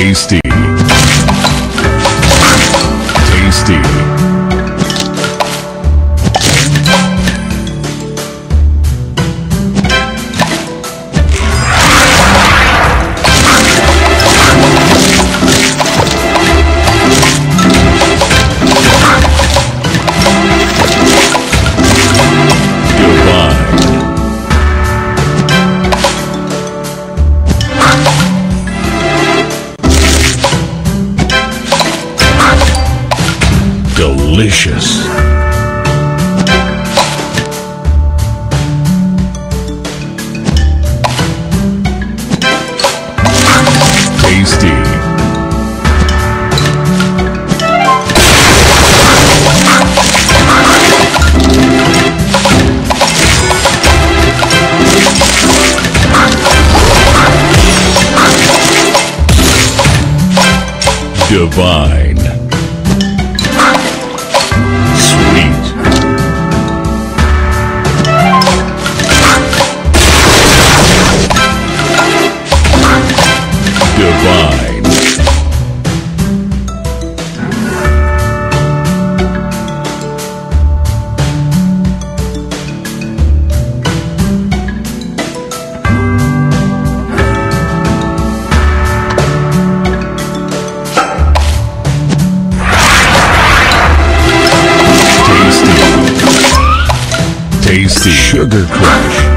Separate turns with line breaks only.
Tasty. Delicious. Tasty. Divine. Tasty Sugar Crush.